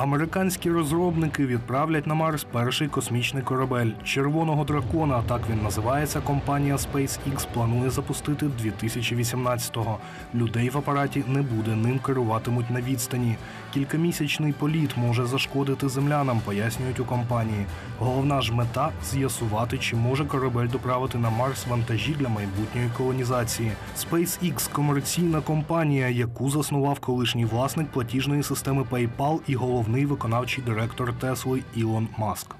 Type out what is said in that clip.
Американські розробники відправлять на Марс перший космічний корабель червоного дракона. Так він називається. Компанія SpaceX планує запустити 2018-го. Людей в апараті не буде, ним керуватимуть на відстані. Кількамісячний політ може зашкодити землянам, пояснюють у компанії. Головна ж мета з'ясувати, чи може корабель доправити на Марс вантажі для майбутньої колонізації. SpaceX – комерційна компанія, яку заснував колишній власник платіжної системи PayPal і головний виконавчий директор Тесли Ілон Маск.